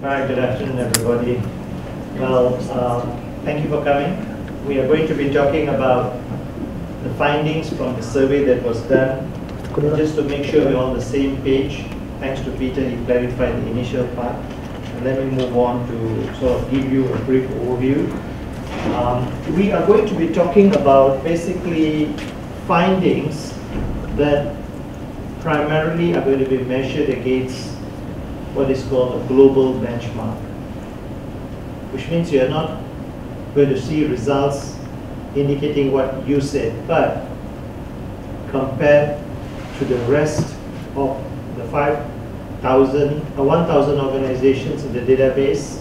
Hi, good afternoon, everybody. Well, um, thank you for coming. We are going to be talking about the findings from the survey that was done. Just to make sure we're on the same page, thanks to Peter, he clarified the initial part. And let me move on to sort of give you a brief overview. Um, we are going to be talking about basically findings that primarily are going to be measured against what is called a global benchmark, which means you're not going to see results indicating what you said, but compared to the rest of the 5,000 or uh, 1,000 organizations in the database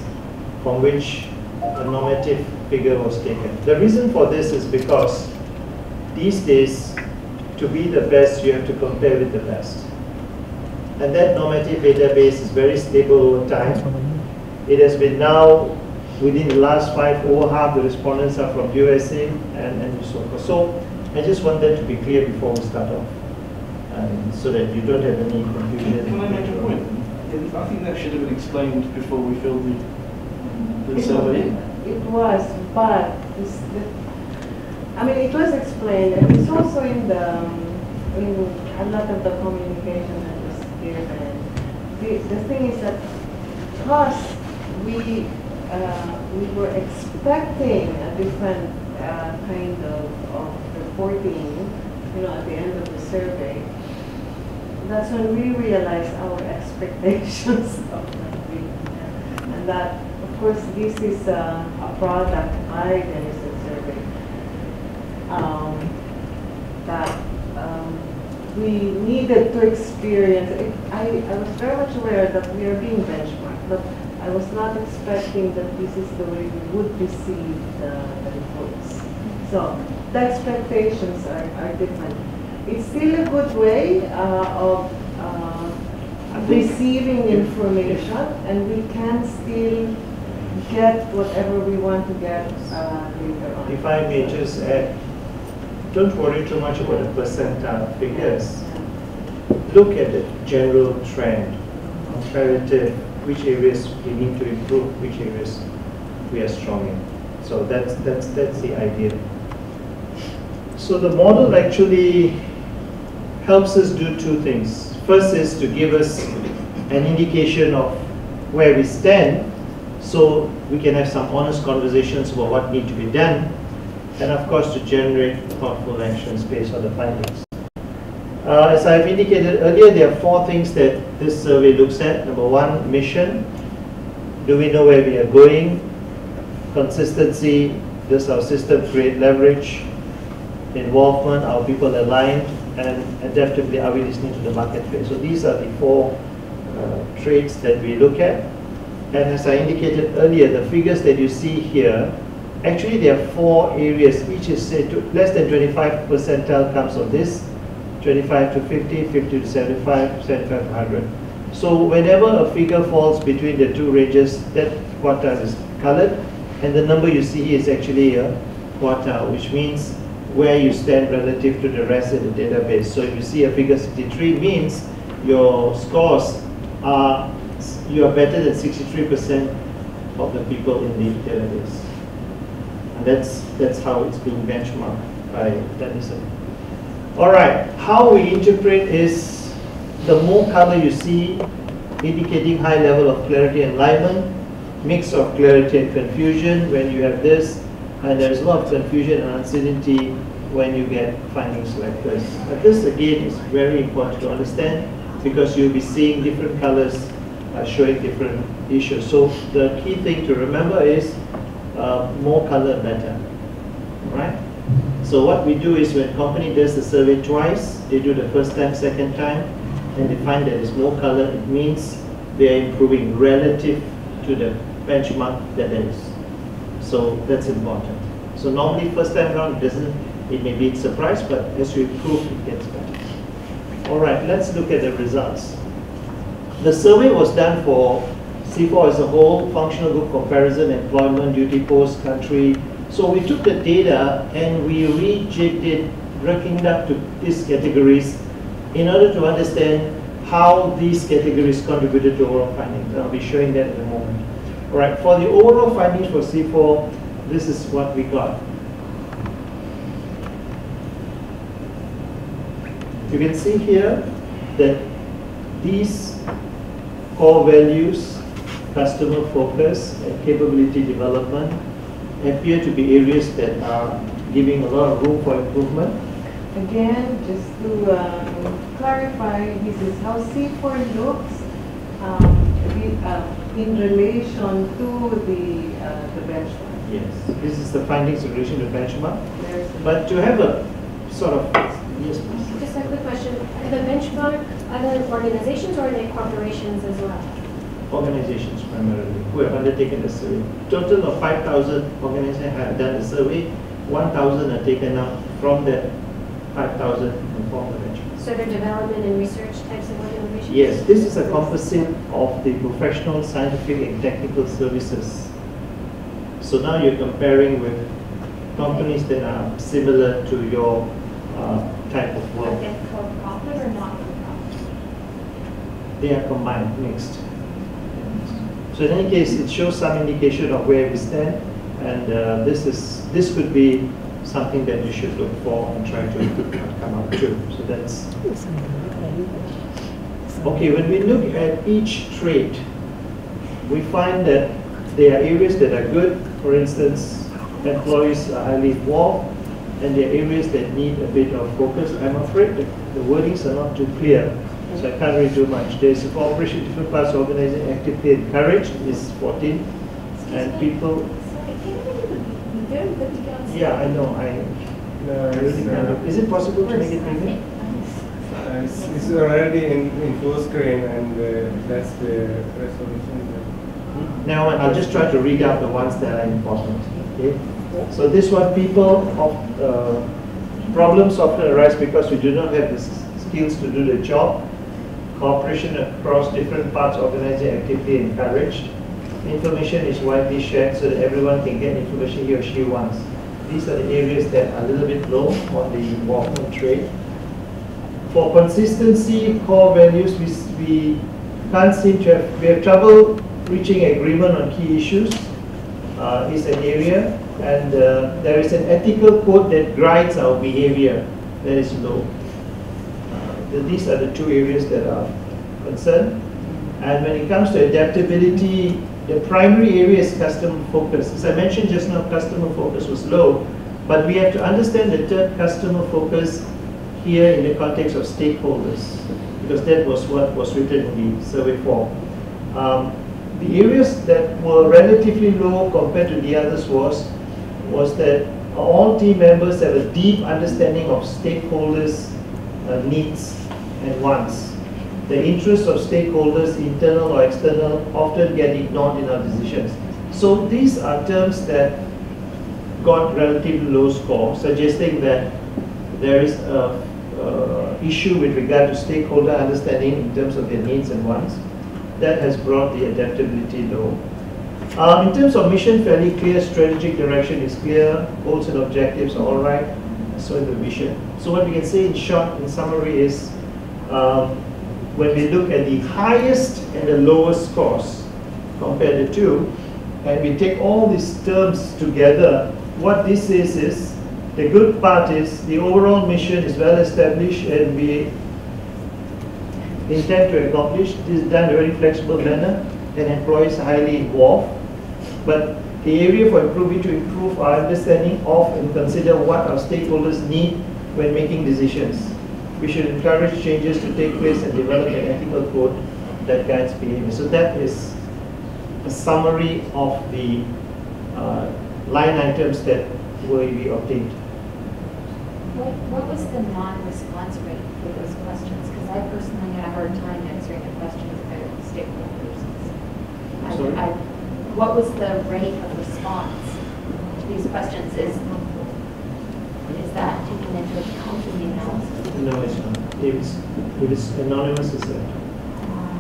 from which a normative figure was taken. The reason for this is because these days, to be the best, you have to compare with the best. And that normative database is very stable over time. It has been now, within the last five, over half the respondents are from USA and, and so forth. So I just want that to be clear before we start off, um, so that you don't have any confusion. Can I make a point? I think that should have been explained before we filled the, the It survey. It was, but this, the, I mean, it was explained, and it's also in the, um, in a lot of the communication given. The, the thing is that because we, uh, we were expecting a different uh, kind of, of reporting, you know, at the end of the survey, that's when we realized our expectations of that and that, of course, this is a, a product by Denison Survey. Um, that we needed to experience. It, I, I was very much aware that we are being benchmarked, but I was not expecting that this is the way we would receive the, the reports. So the expectations are, are different. It's still a good way uh, of uh, receiving information, and we can still get whatever we want to get uh, later on. If I may just add, don't worry too much about the percentile figures. Look at the general trend, comparative, which areas we need to improve, which areas we are strong in. So that's, that's, that's the idea. So the model actually helps us do two things. First is to give us an indication of where we stand so we can have some honest conversations about what needs to be done and of course to generate thoughtful actions based on the findings. Uh, as I've indicated earlier, there are four things that this survey looks at. Number one, mission. Do we know where we are going? Consistency. Does our system create leverage? Involvement. Are people aligned? And adaptively, are we listening to the marketplace? So these are the four uh, traits that we look at. And as I indicated earlier, the figures that you see here, actually there are four areas. Each is say to, less than 25 percentile comes from this, 25 to 50, 50 to 75, 75 to 100. So whenever a figure falls between the two ranges, that quartile is colored, and the number you see here is actually a quartile, which means where you stand relative to the rest of the database. So if you see a figure 63 means your scores are, you are better than 63% of the people in the database. And that's, that's how it's being benchmarked by Denison. All right, how we interpret is the more color you see indicating high level of clarity and alignment, mix of clarity and confusion when you have this, and there's a lot of confusion and uncertainty when you get findings like this. But this again is very important to understand because you'll be seeing different colors uh, showing different issues. So the key thing to remember is uh, more color better, right? So what we do is when company does the survey twice, they do the first time, second time, and they find that there's more color, it means they're improving relative to the benchmark that there is. So that's important. So normally first time around it doesn't, it may be a surprise, but as you improve, it gets better. All right, let's look at the results. The survey was done for CIFOR as a whole, functional group comparison, employment, duty post, country. So we took the data and we rejigged it, breaking it up to these categories in order to understand how these categories contributed to overall findings. I'll be showing that in a moment. All right, for the overall findings for CIFOR, this is what we got. You can see here that these core values, customer focus and capability development appear to be areas that are giving a lot of room for improvement. Again, just to um, clarify, this is how CIFOR looks um, uh, in relation to the, uh, the benchmark. Yes. This is the findings in relation to benchmark. There's But to have a sort of, yes, please. Just a quick question. Are the benchmark other organizations or are they corporations as well? Organizations primarily who have undertaken the survey. Total of 5,000 organizations have done the survey. 1,000 are taken out from that 5,000 and form the benchmark. So they're development and research types of organizations? Yes, this is a composite of the professional, scientific, and technical services. So now you're comparing with companies that are similar to your uh, type of work. Are they for profit or not for profit? They are combined, mixed. So in any case, it shows some indication of where we stand, and uh, this is this could be something that you should look for and try to come up to. So that's okay. When we look at each trait, we find that there are areas that are good. For instance, employees are highly involved, and there are areas that need a bit of focus. I'm afraid the wordings are not too clear, so I can't really do much. There's a cooperation, different parts organizing actively encouraged is 14, and people, Sorry, can you be very good to go? yeah, I know, I, No, really uh, Is it possible to make it bigger? uh, it's, it's already in, in full screen and uh, that's the resolution. Now, I'll just try to read out the ones that are important. Okay? So this one, people of uh, problems often arise because we do not have the skills to do the job. Cooperation across different parts of the organizing actively encouraged. Information is widely shared so that everyone can get information he or she wants. These are the areas that are a little bit low on the involvement trait. For consistency, core values, we, we can't seem to have, we have trouble reaching agreement on key issues uh, is an area, and uh, there is an ethical code that guides our behavior that is low. These are the two areas that are concerned. And when it comes to adaptability, the primary area is customer focus. As I mentioned just now, customer focus was low, but we have to understand the term customer focus here in the context of stakeholders, because that was what was written in the survey form. Um, the areas that were relatively low compared to the others was, was that all team members have a deep understanding of stakeholders' uh, needs and wants. The interests of stakeholders, internal or external, often get ignored in our decisions. So these are terms that got relatively low score, suggesting that there is a uh, issue with regard to stakeholder understanding in terms of their needs and wants. That has brought the adaptability low. Um, in terms of mission, fairly clear, strategic direction is clear, goals and objectives are all right, so is the vision. So what we can say in short, in summary is, um, when we look at the highest and the lowest scores, compare the two, and we take all these terms together, what this is is, the good part is the overall mission is well established and we intend to accomplish. This is done in a very flexible manner and employees are highly involved. But the area for improving to improve our understanding of and consider what our stakeholders need when making decisions. We should encourage changes to take place and develop an ethical code that guides behavior. So that is a summary of the uh, line items that will be obtained. What, what was the non-response rate for those questions? Because I personally had a hard time answering the questions about stakeholders. I- Sorry? I- What was the rate of response to these questions? Is, is that taken into account in the analysis? No, it's not. If it's, if it's anonymous, it's that.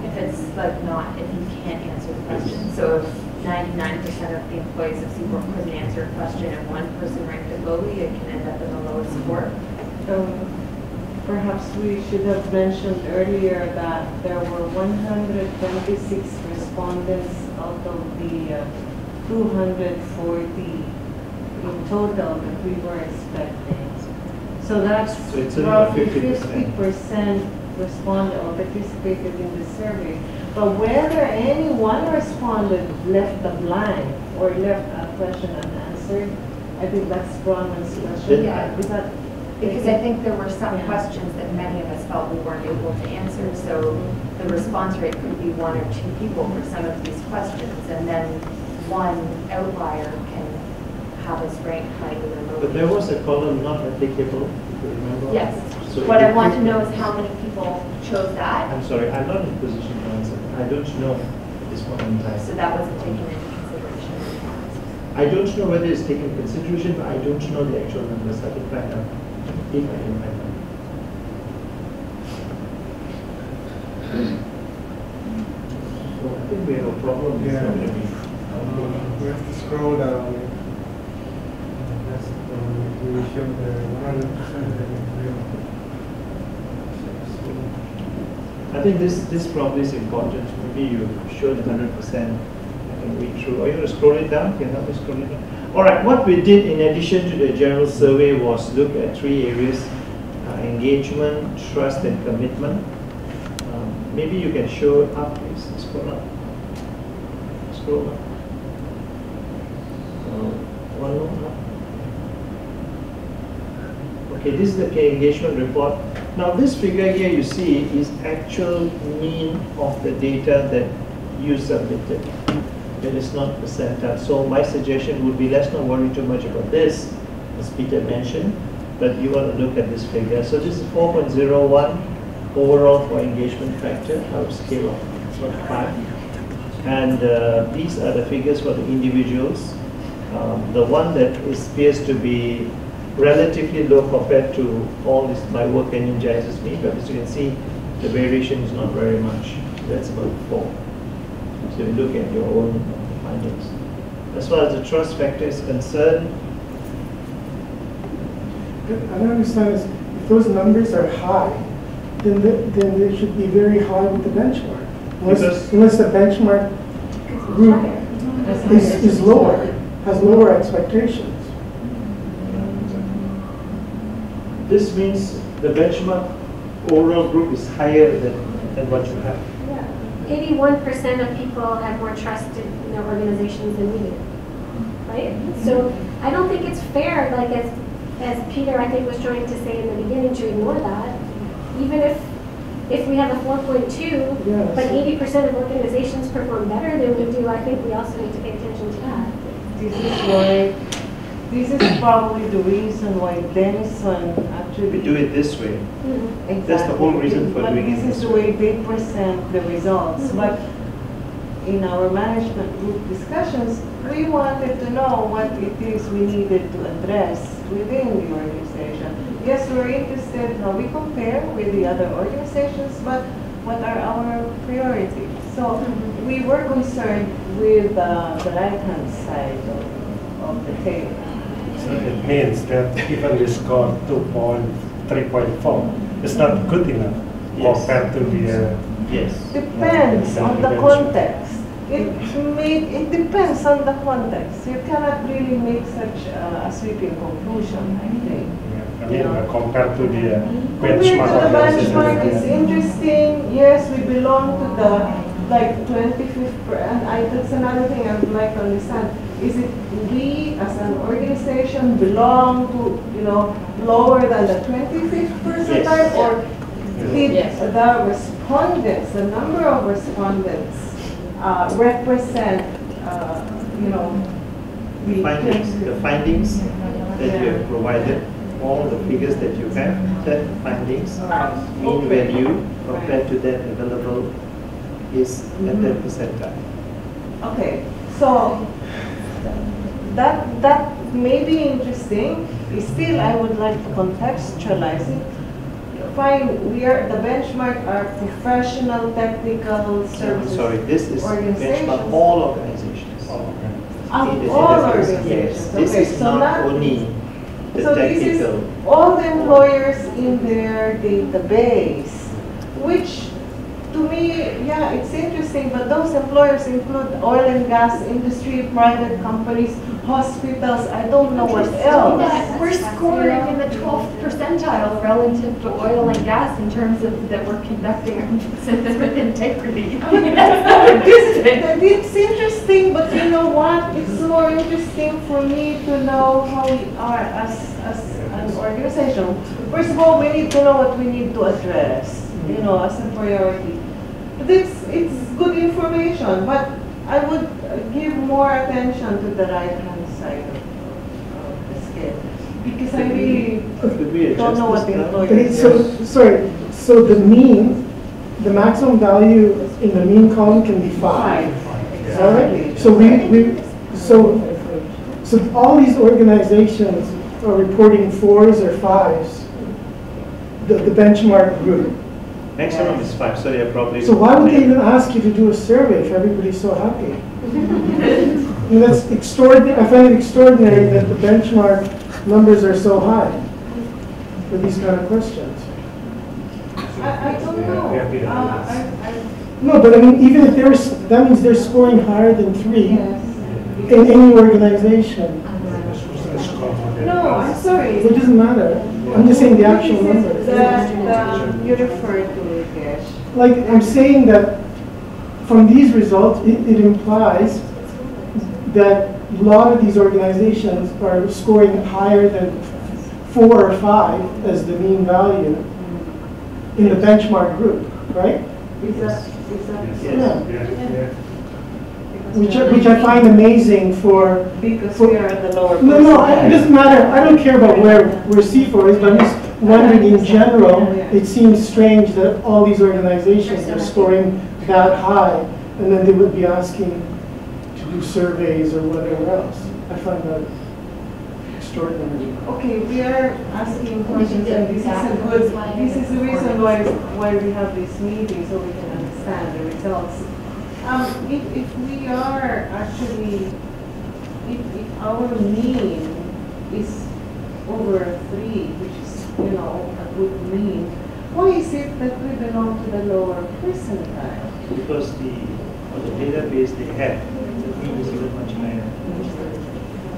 If it's like not, if you can't answer the question, so if ninety-nine percent of the employees of CIFOR couldn't answer a question and one person ranked it lowly, it can end up in the lowest score. Um, Perhaps we should have mentioned earlier that there were 126 respondents of the uh, 240 in total that we were expecting. So that's So it's roughly 50%. 50% responded or participated in the survey. But whether anyone responded left the blank or left a question unanswered, I think that's Bronwyn's question. Yeah. Is that? Because I think there were some Yeah. questions that many of us felt we weren't able to answer. So the response rate could be one or two people for some of these questions. And then one outlier can have us rank highly or low. But there was a column not applicable, if you remember. Yes. So What I want to know is how many people chose that. I'm sorry, I'm not in a position to answer. I don't know at this point in time. So that wasn't taken into consideration. I don't know whether it's taken into consideration, but I don't know the actual numbers. I can find out. Can. So I think we have a problem. Yeah. Uh, We have to scroll down. That's, um, we show the one hundred percent. I think this, this probably is important. Maybe you show the hundred percent. I can read through. Are you going to scroll it down? Can you help me scroll it down? All right, what we did in addition to the general survey was look at three areas. uh, Engagement, trust and commitment. Um, Maybe you can show up, please. Scroll up. Scroll up. Uh, One more up. Okay, this is the engagement report. Now, this figure here you see is actual mean of the data that you submitted. It is not percentile. So my suggestion would be let's not worry too much about this, as Peter mentioned, but you want to look at this figure. So this is 4.01 overall for engagement factor, our scale of of five. And uh, these are the figures for the individuals. Um, The one that is, appears to be relatively low compared to all this, my work energizes me, but as you can see, the variation is not very much. That's about four. So you look at your own findings. As far as the trust factor is concerned, I don't understand is, if those numbers are high, then, the- then they should be very high with the benchmark. Unless, unless the benchmark group is, is lower, has lower expectations. this means the benchmark overall group is higher than, than what you have. Eighty-one percent of people have more trust in their organizations than we do, right? Mm-hmm. So I don't think it's fair, like as, as Peter, I think, was trying to say in the beginning, to ignore that. Even if, if we have a four point two, Yes. but eighty percent of organizations perform better than we do, I think we also need to pay attention to that. This is why, this is probably the reason why Denison actually. We do it this way. Mhm. That's the whole reason for But doing it this this is the way they present the results. But in our management group discussions, we wanted to know what it is we needed to address within the organization. Yes, we're interested how we compare with the other organizations, but what are our priorities? So we were concerned with uh, the right-hand side of, of the table. So it means that even we score 2.3.4, it's not good enough Yes. compared to the, uh, Yes. Depends on the context. It may, it depends on the context. You cannot really make such uh, a sweeping conclusion, I think. yeah, I mean, uh, compared to the uh, Compared to benchmark. the benchmark, it's interesting. Yes, we belong to the, like, 25th, and I, that's another thing I would like to understand. Is it we as an organization belong to, you know, lower than the 25th percentile? Or did Yes. the respondents, the number of respondents uh, represent, uh, you know, the Findings, the findings that you have provided, all the figures that you have, that findings, mean value compared to that available is at that percentile. Okay, so that, that may be interesting. Still, I would like to contextualize it. Fine, we are, the benchmark are professional technical I'm services. sorry, this is Organizations. benchmark all organizations. Ah, okay. Of See, all this is the. Yes, organizations, this okay, is so not not, only the so this is all the employers in their database, which to me, yeah, it's interesting, but those employers include oil and gas industry, private companies, hospitals, I don't know what else. Yeah, We're scoring in the twelfth percentile relative to oil and gas in terms of that we're conducting our business with integrity. I mean, that's This- It's interesting, but you know what? It's more interesting for me to know how we are as, as an organization. First of all, we need to know what we need to address, you know, as a priority. But it's, it's good information, but I would uh, give more attention to the right-hand side of of the scale. Because I really don't know what this the now? employer Okay, is. so, sorry, so the mean, the maximum value in the mean column can be five. Five, All right, exactly. so we, we, so, so all these organizations are reporting fours or fives, the, the benchmark group. Maximum is five, so they're probably. So why would they even ask you to do a survey if everybody's so happy? I mean, that's extraordinary, I find it extraordinary that the benchmark numbers are so high for these kind of questions. I, I don't know. We have to do Uh. I, I, No, but I mean, even if they're, that means they're scoring higher than three yes. in any organization. No, I'm sorry. It doesn't matter. I'm just saying the actual This is numbers. That, um, you referred to, Nikesh. Like, I'm saying that from these results, it, it implies that a lot of these organizations are scoring higher than four or five as the mean value in the benchmark group, right? Is that, is? Yes. Yeah, yeah. Which, I- which I find amazing for, Because we are at the lower. no, no, it doesn't matter, I don't care about where, where CIFOR is, but I'm just wondering in general, it seems strange that all these organizations are scoring that high, and then they would be asking to do surveys or whatever else. I find that extraordinary. Okay, we are asking questions and this is a good, this is the reason why, why we have this meeting, so we can understand the results. Um, if, if we are actually, if, if our mean is over three, which is, you know, a good mean, why is it that we belong to the lower percentile? Because the, on the database they have, the mean is even much higher.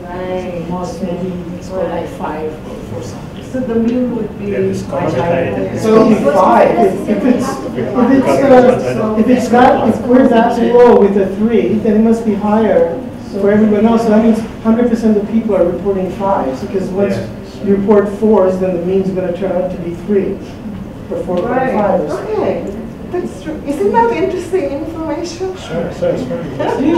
Right. Most maybe it's for like five or four something. So the mean would be. Yeah, it's much higher. So it'll five, if if it's, if it's, uh, if it's that, if we're that low with a three, then it must be higher for everyone else. So that means hundred percent of people are reporting fives, because once you report fours, then the mean's gonna turn out to be three, or four Right, five or okay, that's true. Isn't that interesting information? Sure, sure, it's very Do you,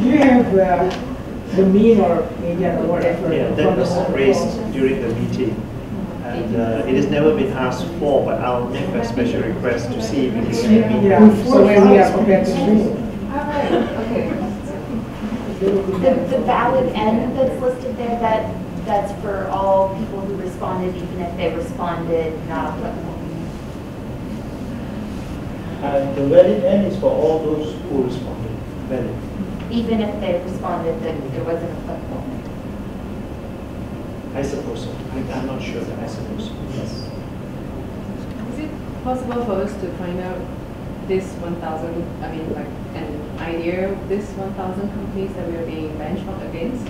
do you have uh, the mean or median or whatever? Yeah, that was raised during the meeting. And uh, it has never been asked for, but I'll make a special request to see if we can get. Yeah, so when we are compared to three. All right, okay. The, the valid end that's listed there, that, that's for all people who responded, even if they responded not applicable. And the valid end is for all those who responded, valid. Even if they responded that it wasn't applicable. I suppose so. I- I'm not sure, but I suppose so, yes. Is it possible for us to find out this 1,000, I mean, like, an idea of this 1,000 companies that we are being benchmarked against?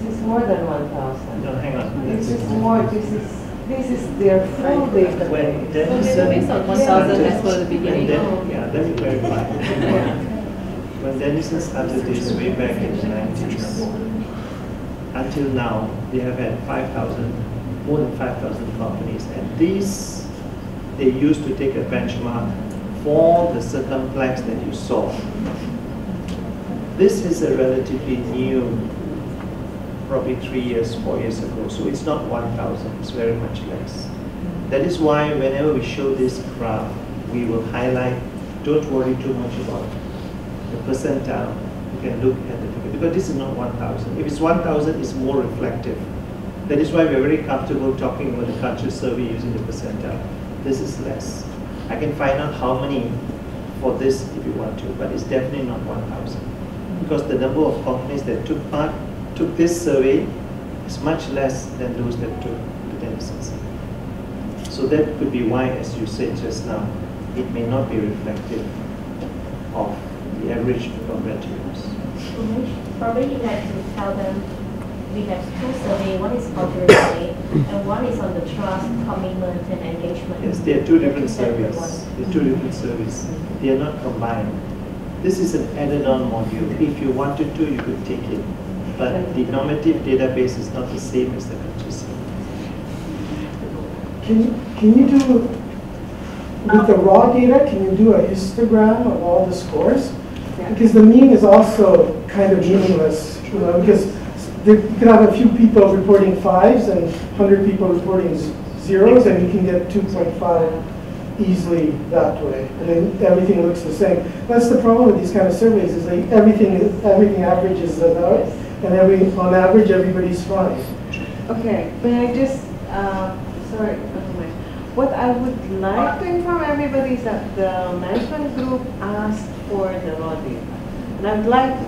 This is more than one thousand. No, hang on. This is more, this is, this is their full data. When So Denison. maybe based on 1,000 as per the beginning. Den- Yeah, let me clarify. When Denison started this way back in the nineties, until now, they have had five thousand, more than five thousand companies. And these, they used to take a benchmark for the circumplex that you saw. This is a relatively new, probably three years, four years ago, so it's not one thousand, it's very much less. That is why whenever we show this graph, we will highlight, don't worry too much about the percentile. You can look at the figure, because this is not 1,000. If it's 1,000, it's more reflective. That is why we're very comfortable talking about the culture survey using the percentile. This is less. I can find out how many for this if you want to, but it's definitely not 1,000. Because the number of companies that took part, took this survey is much less than those that took the Denison. So that could be why, as you said just now, it may not be reflective of the average of graduates. Probably you have to tell them, we have two surveys, one is cultural survey, and one is on the trust, commitment, and engagement. Yes, they are two different surveys. They're two different surveys. They are not combined. This is an added-on module. If you wanted to, you could take it. But the normative database is not the same as the country survey. Can you, can you do, with the raw data, can you do a histogram of all the scores? Because the mean is also kind of meaningless, you know, because there, you could have a few people reporting fives and 100 people reporting zeros, and you can get 2.5 easily that way. And then everything looks the same. That's the problem with these kind of surveys, is like everything, everything averages it out, and every, on average, everybody's fine. Okay, may I just, uh, sorry. What I would like to inform everybody is that the management group asked for the raw data. And I'd like,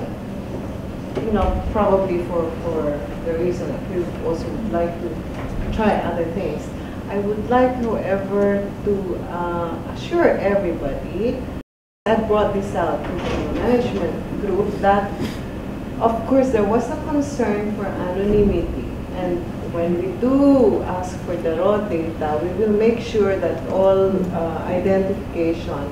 you know, probably for, for the reason that we also would like to try other things. I would like, however, to uh, assure everybody, that brought this out to the management group, that of course, there was a concern for anonymity. And when we do ask for the raw data, we will make sure that all uh, identification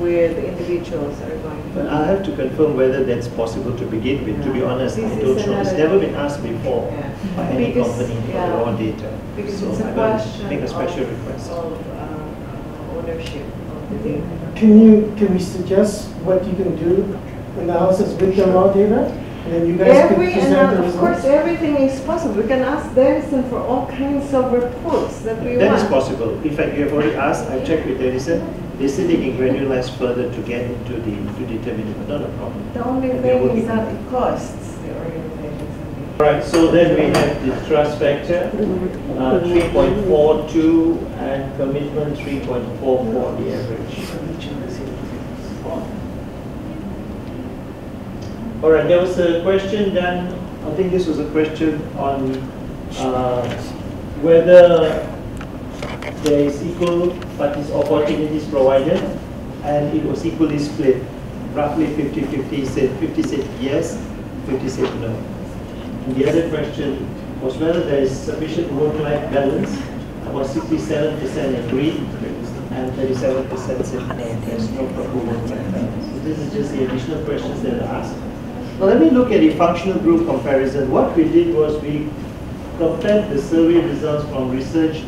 with individuals are going But to. I'll have to confirm whether that's possible to begin with. To be honest, I don't know. It's never been asked before Yeah. by any Because- company for yeah. raw data. Because So it's a I'm going to question make a special of- request. Of uh, ownership of the data. Can you, can we suggest what you can do, analysis with the raw data? And you guys can Every, and present the uh, of course, results? everything is possible. We can ask Denison for all kinds of reports that we want. That is possible. In fact, you have already asked, I checked with Edison. They said they can granularize further to get into the, to determine it, but not a problem. The only They're thing working is on that it. it costs the organizations. Right, so then we have the trust factor, uh, 3.42, and commitment 3.44, the average. All right, there was a question then, I think this was a question on uh, whether there is equal partic- opportunities provided, and it was equally split, roughly 50-50, said 50 said yes, 50 said no. And the other question was whether there is sufficient work-life balance. About 67% agreed, and 37% said no, there's no proper work-life balance. So this is just the additional questions that are asked. Now let me look at the functional group comparison. What we did was we compared the survey results from research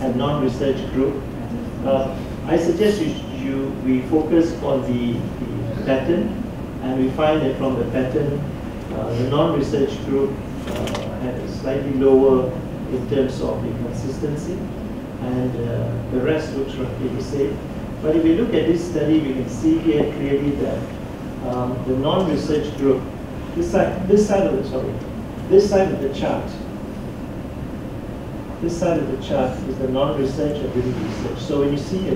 and non-research group. Uh, I suggest you, you we focus on the, the pattern, and we find that from the pattern, uh, the non-research group uh, had a slightly lower in terms of the consistency, and uh, the rest looks roughly the same. But if we look at this study, we can see here clearly that um, the non-research group, this side, this side of the sorry, this side of the chart, this side of the chart is the non-research and the research. So when you see a,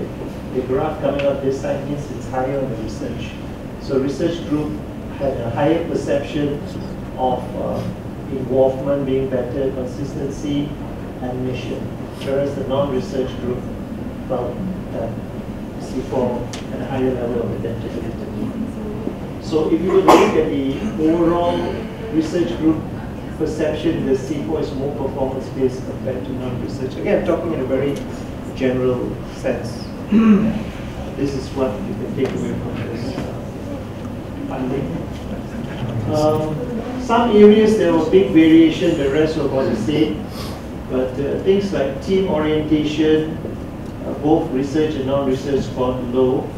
a graph coming up this side, means it's higher on the research. So research group had a higher perception of uh, involvement being better, consistency, and mission. Whereas the non-research group felt that CIFOR had a higher level of adaptability. So if you look at the overall research group perception, the CIFOR is more performance-based compared to non-research. Again, talking in a very general sense. this is what you can take away from this funding. Um, some areas there was big variation, the rest were about the same. But uh, things like team orientation, uh, both research and non-research scored low.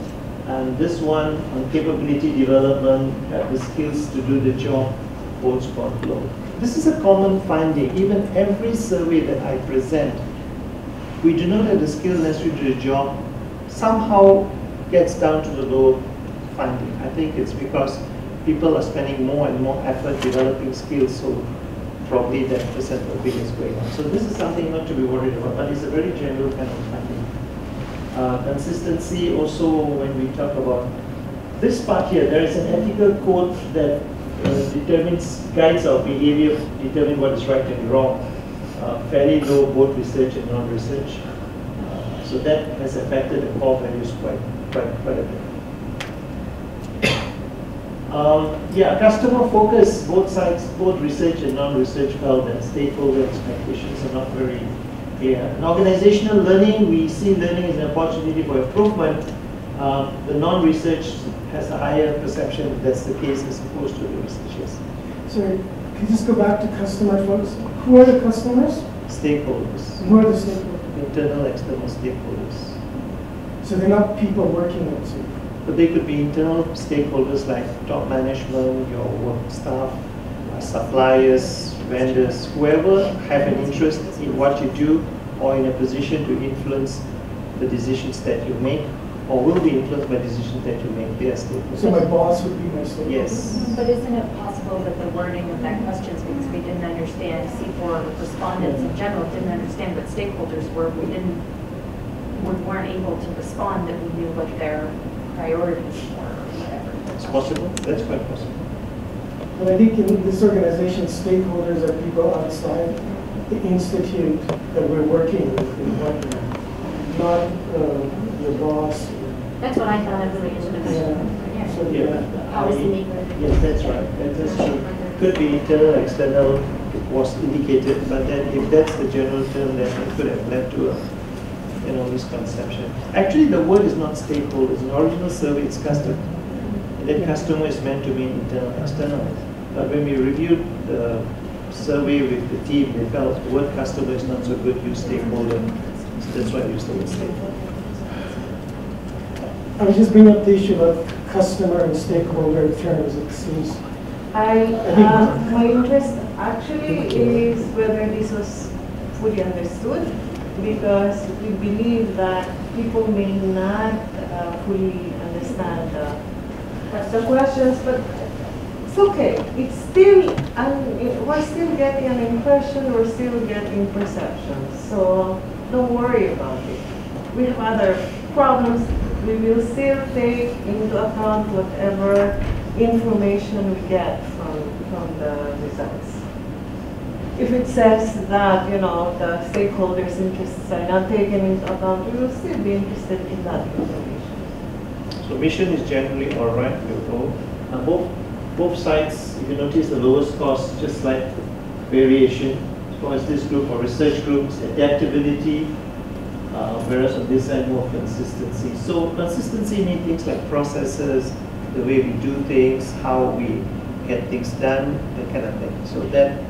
And this one on capability development, have the skills to do the job, both scored low. This is a common finding. Even every survey that I present, we do not have the skills necessary to do the job, somehow gets down to the low finding. I think it's because people are spending more and more effort developing skills, so probably that percent of big is going on. So this is something not to be worried about, but it's a very general kind of finding. Uh, consistency also when we talk about this part here, there is an ethical code that uh, determines, guides our behavior, determine what is right and wrong. Uh, fairly low both research and non-research. Uh, So that has affected the core values quite, quite, quite a bit. Um, yeah, customer focus, both sides, both research and non-research felt that stakeholder expectations are not very clear. In organizational learning, we see learning as an opportunity for improvement. Um, the non-research has a higher perception that that's the case as opposed to the researchers. So can you just go back to customer focus? Who are the customers? Stakeholders, Who are the stakeholders? internal, external stakeholders. So they're not people working at Super. But they could be internal stakeholders like top management, your work staff, uh, suppliers, vendors, whoever have an interest in what you do or in a position to influence the decisions that you make or will be influenced by decisions that you make. They are stakeholders. So my boss would be my stakeholder? Yes. Mm-hmm, but isn't it possible that the wording of that question is because we didn't understand, CIFOR respondents in general didn't understand what stakeholders were, we didn't, we weren't able to respond, that we knew what their priorities were or whatever. It's possible. That's quite possible. But I think in this organization, stakeholders are people outside the institute that we're working with and whatnot, not uh, your boss. That's what I thought of the Yeah. So, Yeah. yeah. Policymaker. Yes, that's right. That- That's true. Could be internal, external it was indicated, but then if that's the general term, then it could have led to a, you know, misconception. Actually, the word is not stakeholders. In original survey, it's customer. And that customer is meant to mean internal, external. But when we reviewed the survey with the team, they felt the word customer is not so good, use stakeholder. So that's why I used the word stakeholder. I was just bringing up the issue of customer and stakeholder terms. It seems I, think- uh, my interest actually is whether this was fully understood, because we believe that people may not uh, fully understand the, the questions, but it's okay. It's still, um, we're still getting an impression, we're still getting perceptions, so don't worry about it. We have other problems, we will still take into account whatever information we get from, from the results. If it says that, you know, the stakeholders' interests are not taken into account, we will still be interested in that information. So mission is generally all right, we'll go. And both, both sides, if you notice the lowest cost, just slight variation. As far as this group or research groups, adaptability, uh, whereas on this side more consistency. So consistency means things like processes, the way we do things, how we get things done, that kind of thing. So that,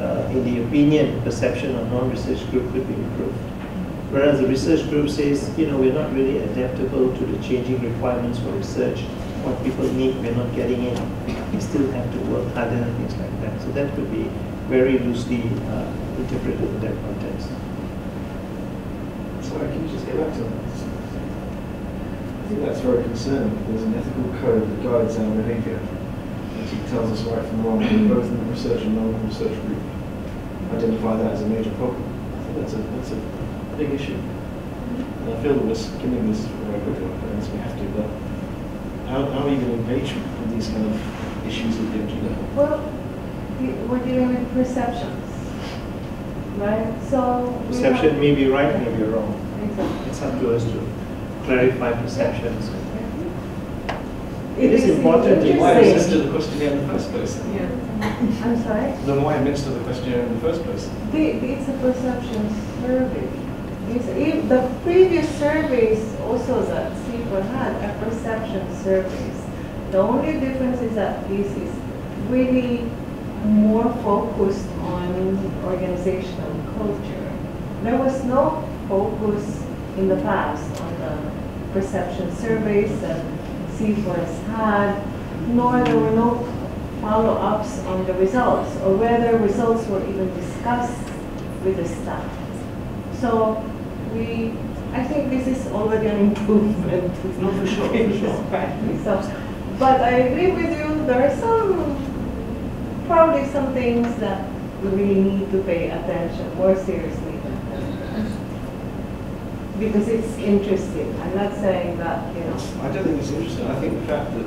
uh, in the opinion, perception of non-research group could be improved. Whereas the research group says, you know, we're not really adaptable to the changing requirements for research. What people need, we're not getting it. We still have to work harder and things like that. So that could be very loosely uh, interpreted in that context. Sorry, can you just get back to that? I think that's very concerning. There's an ethical code that guides our behaviour. It tells us right from wrong, both in the research and non-research group. Identify that as a major problem. I think that's a, that's a big issue. And I feel that we're skimming this very quickly, as we have to, but how, how are you going to engage with these kind of issues at the MG level? Well, we- we're dealing with perceptions, right? So. Perception may be right, may be wrong. Exactly. It's up to us to clarify perceptions. Mm-hmm. It is important to- Why interesting. administer the questionnaire in the first place? Yeah. I'm sorry? Then why administer the questionnaire in the first place? The- It's a perception survey. It's, if the previous surveys also that CIFOR had a perception surveys. The only difference is that this is really more focused on organizational culture. There was no focus in the past on the perception surveys that has had, nor there were no follow-ups on the results, or whether results were even discussed with the staff. So we, I think this is already an improvement. No, for sure, for sure. practice. So, But I agree with you, there are some, probably some things that we really need to pay attention, more seriously. Because it's interesting. I'm not saying that, you know. I don't think it's interesting. I think the fact that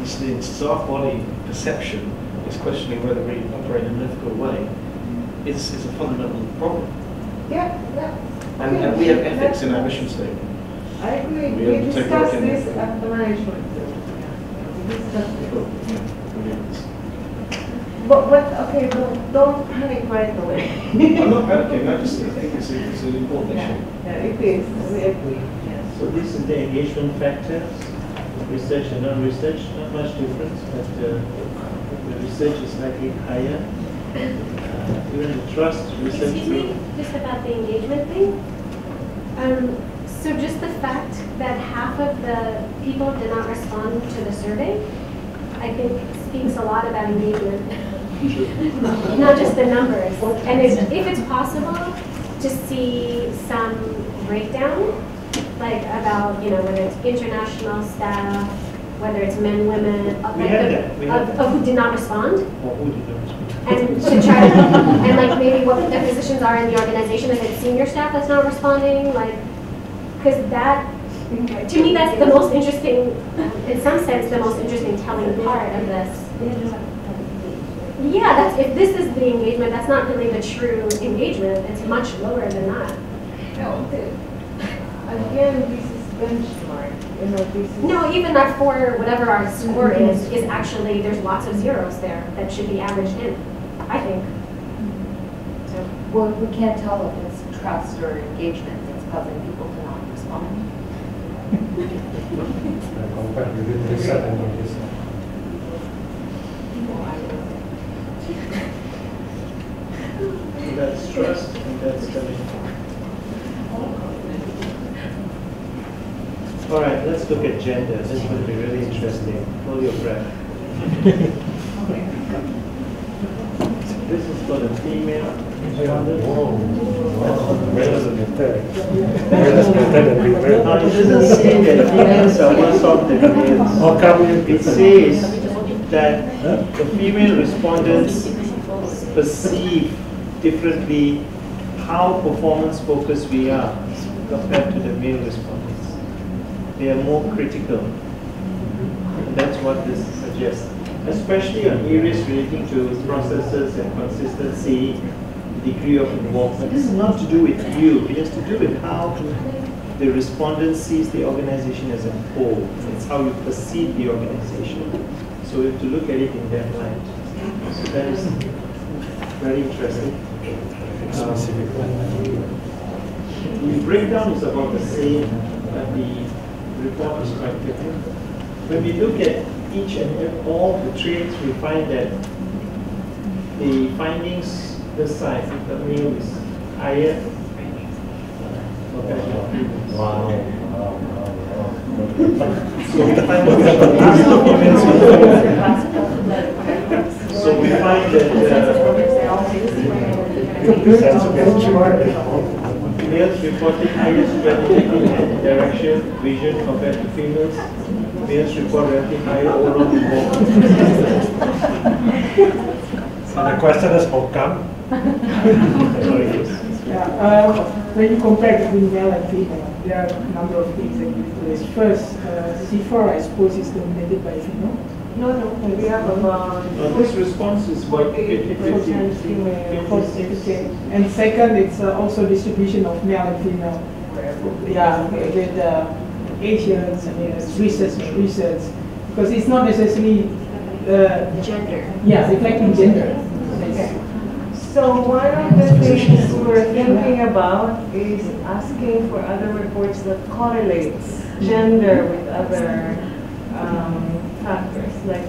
this, the staff body perception is questioning whether we operate in an ethical way is, is a fundamental problem. Yeah, yeah. And, and we have ethics in our mission statement. I agree, We we have to take a discussed this at the management. We discussed it. Cool. Yeah, brilliant. But, but, okay, don't, don't panic right away. I'm not panicking, I just think it's, a- it's an important issue. Yeah, it is, we agree, yes. So this is the engagement factors, research and non-research, not much difference, but uh, the research is slightly higher. Uh, Even the trust research. Excuse me, just about the engagement thing. Um, so just the fact that half of the people did not respond to the survey, I think speaks a lot about engagement. Not just the numbers. And if, if it's possible to see some breakdown, like about, you know, whether it's international staff, whether it's men, women, of, like the- of, of who did not respond Or who did not respond? and to try to, and like maybe what the positions are in the organization, if it's senior staff that's not responding, like, because that, to me, that's the most interesting, in some sense, the most interesting telling part of this. Yeah, that's, if this is the engagement, that's not really the true engagement, it's much lower than that. No, Again, this is benchmark, you know, this. No, even our four, whatever our score mm-hmm. is, is actually, there's lots of zeros there that should be averaged in, I think. Mm-hmm. So. Well, we can't tell if it's trust or engagement that's causing people to not respond. Uh, Compared with the research and that's commitment. All right, let's look at gender. This will be really interesting. Hold your breath. This is for the female it doesn't say that? It says that the female respondents perceive differently how performance focused we are compared to the male respondents. They are more critical. And that's what this suggests, especially on areas relating to processes and consistency, degree of involvement. This is not to do with you, it has to do with how the respondent sees the organization as a whole. It's how you perceive the organization. So we have to look at it in that light. So that is very interesting. Um, the breakdown is about the same, but the report is quite different. When we look at each and all the traits, we find that the findings this side, the male is higher. compared to. So we find So we find that uh, males reported highest strategic and direction, vision compared to females. Males report relatively higher overall involvement. So the question is how come? Sorry, yes. Yeah, uh, when you compare between male and female, there are a number of things that you do this. First, uh, CIFOR, I suppose, is dominated by female. No, no, we have about Now, this response is what, 50, 50, 50% female, 56. And second, it's uh, also distribution of male and female. Yeah, with uh, Asians and uh, research research, because it's not necessarily uh, Gender. yeah reflecting gender. Okay. So one of the things we're thinking about is asking for other reports that correlates gender with other um, factors, like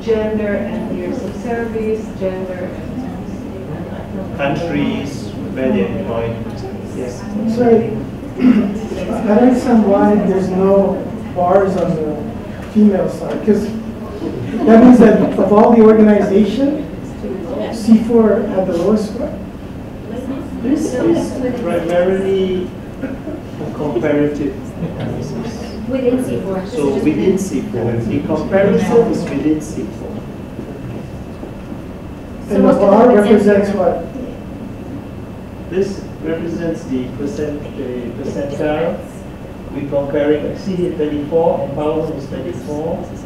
gender and years of service, gender and... Countries where they're employed. Yes. Sorry, I don't understand why there's no bars on the female side, because that means that of all the organization, CIFOR at the lowest score. This is primarily a comparative analysis. Within CIFOR. So within CIFOR, the comparison is within CIFOR. So And the bar represents what? This represents the percent, the percentile. We're comparing, see here 34, empowerment is 34.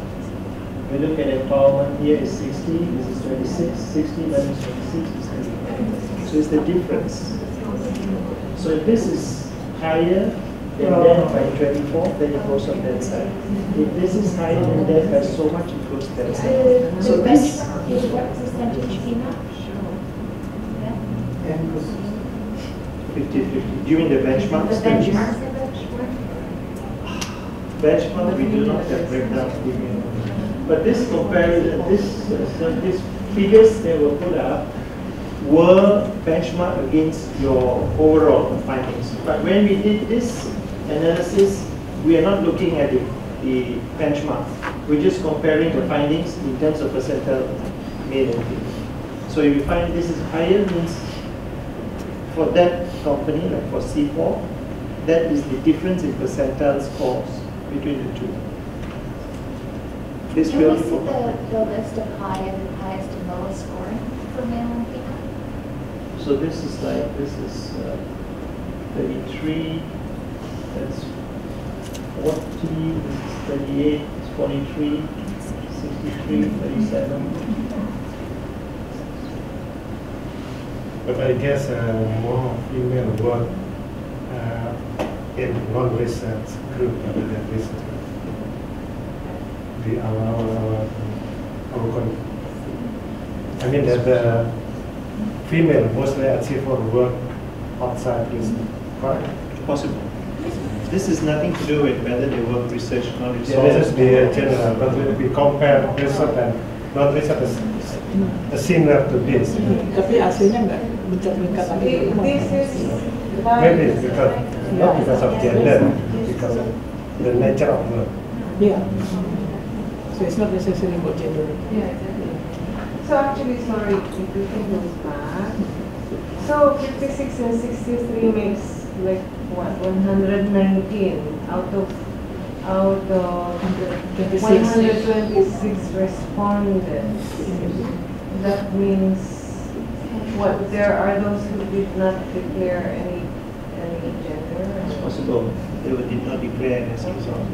We look at empowerment here is 60, this is 26, 60 minus 26 is 34. So it's the difference. So if this is higher than that by 24, then it goes on that side. If this is higher than that by so much, it goes that side. So this, is what percentage, Tina? Yeah. And 50, 50. Do you mean the benchmark The studies? benchmark, the benchmark. Benchmark, we do not have breakdown premium. But this comparison, this, these figures that were put up were benchmarked against your overall findings. But when we did this analysis, we are not looking at the, the benchmark. We're just comparing the findings in terms of percentile male and. So if you find this is higher, means for that company, like for CIFOR, that is the difference in percentile scores between the two. This Can we see for the, the list of high and highest and lowest scoring for male and female? So this is like, this is uh, 33, that's 40, this is 38, it's 43, 63, 37. But I guess uh, more female work uh, in non-recent group rather than research. The our our our, our con- I mean that the female mostly achieve for work outside research, correct? Possible. This is nothing to do with whether they work research, non-research. Yeah, this is the general, but if we compare research and non-research is is similar to this. Tapi hasilnya enggak mencerminkan lagi. This is. Maybe it's because, not because of gender, because of the nature of work. Yeah. So it's not necessarily about gender. Yeah, exactly. So actually, sorry, if you can go back. So 56 and 63 makes like what, 119 out of, out of 126 respondents. That means, what, there are those who did not declare any, any gender? It's possible they were- did not declare as a result.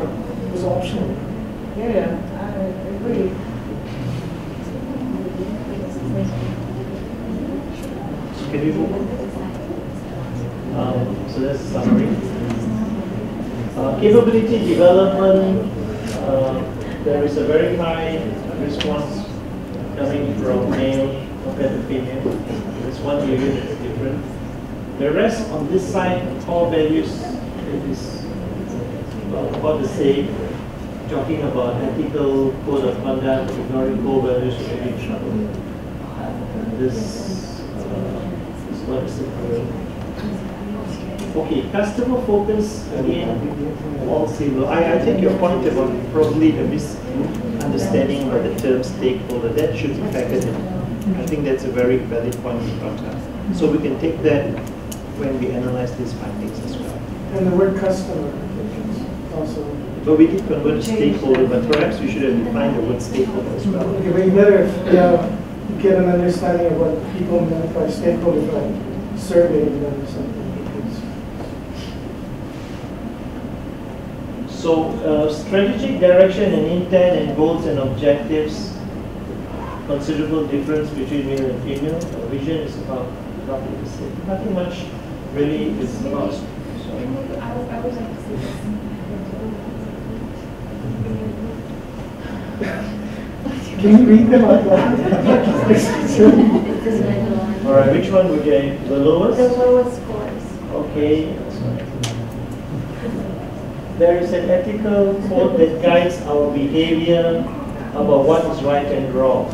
It was optional. Yeah, I agree. Can we move? Um, So that's summary. Uh, Capability development, uh, there is a very high response coming from male compared to female. That's one area that's different. The rest on this side, all values, it is about the same. Talking about ethical code of conduct, ignoring core values, will get in trouble. And This, uh, is what is it? Okay, customer focus, again, all silver. I, I take your point about probably the misunderstanding about the term stakeholder, that should be factored in. I think that's a very valid point you brought. So we can take that when we analyze these findings as well. And the word customer also. But we did convert to stakeholder, but perhaps we should have defined the word stakeholder as well. Okay, but you better, yeah, get an understanding of what people meant by stakeholder, like surveying them or something. So, uh, strategic direction and intent and goals and objectives, considerable difference between male and female. Uh, Vision is about roughly the same. Nothing much really is lost. Can we- I would, I would like to see this. Can you read them out loud? All right, which one would you, the lowest? The lowest scores. Okay. There is an ethical code that guides our behavior about what is right and wrong.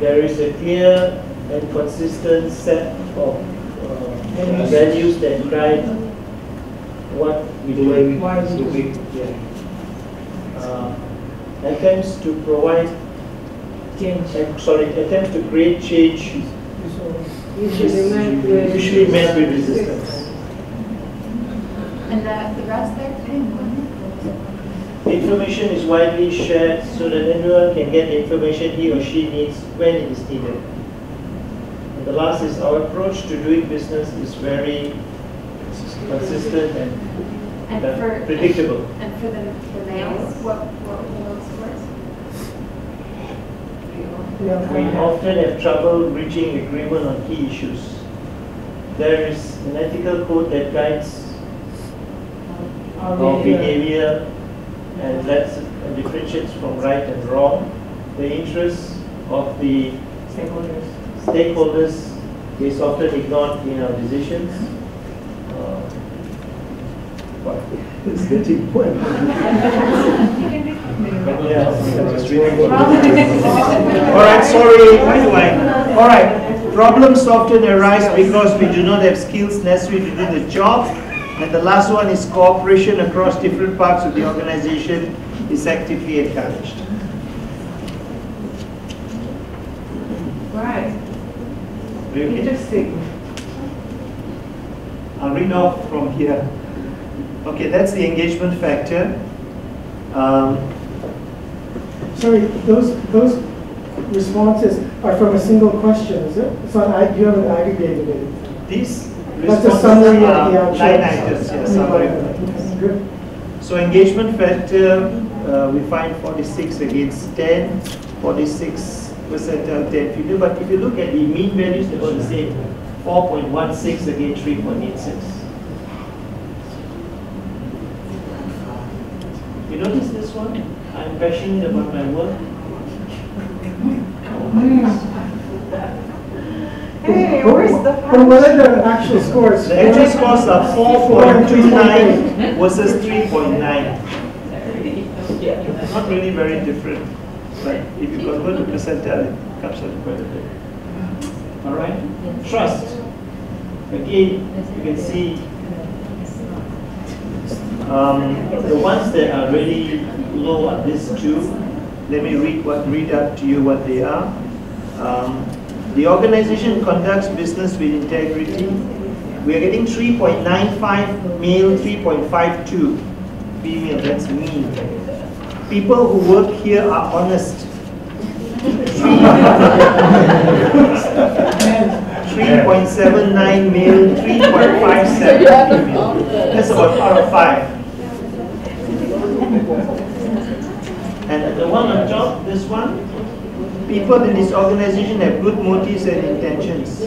There is a clear and consistent set of uh, values that guide what we do. Why we do we- yeah. Uh, Attempts to provide, Change. uh, sorry, attempts to create change Usually met with. usually met with resistance. And the, the rest there? Information is widely shared so that everyone can get the information he or she needs when it is needed. And the last is our approach to doing business is very consistent and And uh, for, predictable. and for the, the males, what, what were those scores? We often have trouble reaching agreement on key issues. there is an ethical code that guides Our our behavior. behavior and that's and differentiates from right and wrong. The interests of the Stakeholders. stakeholders is often ignored in our decisions. But it's getting well. All right, sorry, I? All right, problems often arise because we do not have skills necessary to do the job. And the last one is cooperation across different parts of the organization is actively encouraged. Right, Are you okay? interesting. I'll read off from here. Okay, that's the engagement factor. Um, Sorry, those, those responses are from a single question, is it? It's not, you haven't aggregated it. These That's a responses summary of are the line items, yeah, summary. Good. So engagement factor, uh, we find 46 against 10, 46 percentile 10 figure. But if you look at the mean values, they're all the same. 4.16 against 3.86. You notice this one? I'm passionate about my work. Hey, where's the? But what are the actual scores? The actual scores are 4.29 versus 3.9. Not really very different, but if you convert to percentile, it comes out quite a bit. All right? Trust. Again, you can see um, the ones that are really low are these two. Let me read, what, read out to you what they are. Um, the organization conducts business with integrity. We are getting 3.95 male, 3.52 female, that's me. People who work here are honest. 3.79 male, 3.57 female. That's about out of 5. This one, people in this organization have good motives and intentions.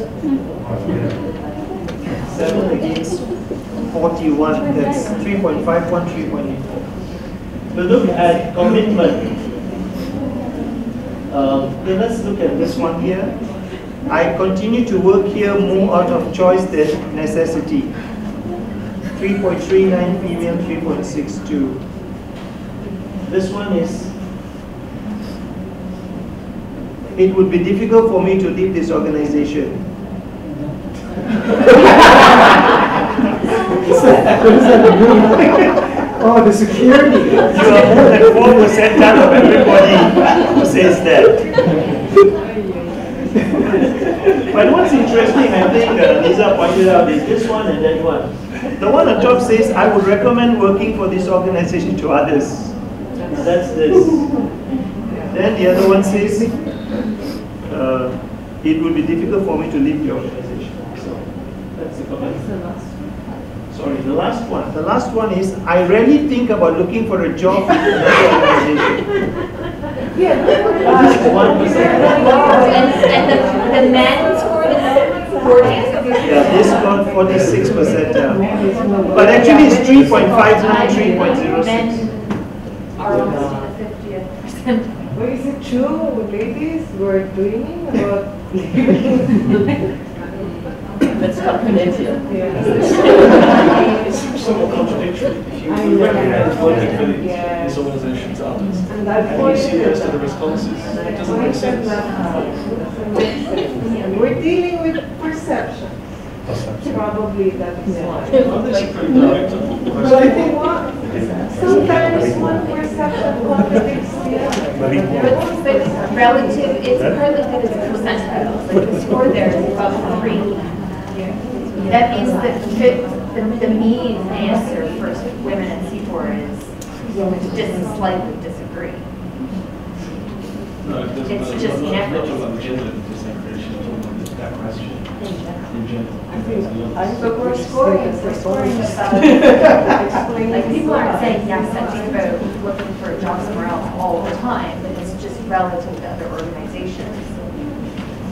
Seven against 41, that's 3.51, 3.84. We look at commitment. Um, okay, let's look at this one here. I continue to work here more out of choice than necessity. 3.39 female, 3.62. This one is, it would be difficult for me to leave this organization. What does that mean? Oh, the security. You are more than 4% of everybody who says that. But what's interesting, I think uh, Lisa pointed out, is this one and that one. The one on top says, I would recommend working for this organization to others. That's this. Then the other one says, uh, it would be difficult for me to leave the organization. So that's the comment. That's the last one. Sorry, the last one. The last one is I rarely think about looking for a job in another organization. Yeah. this is one percent. And, the, men scored in the 40s. Yeah, this got 46 percent. But actually, it's 3.59, 3.06. But is it true, ladies, we're dreaming about leaving? That's confidential. It's somewhat contradictory. If you I would recommend working for these, Yeah. these organizations others, And I and you see the rest of the responses, it doesn't make sense. that out. Doesn't make sense. We're dealing with perception. Probably that's why. I'm the supreme director. But I think what, sometimes one perception contradicts But, relative, it's partly because it's percentile, like the score there is above three. That means that the, the, the mean answer for women in CIFOR is just slightly disagree. No, it doesn't- It's just not- not inequity. talking about gender disaggregation, I'm talking about that question in general. But we're scoring, we're scoring about explaining. Like, people aren't saying yes, I think about looking for a job somewhere else all the time, but it's just relative to other organizations.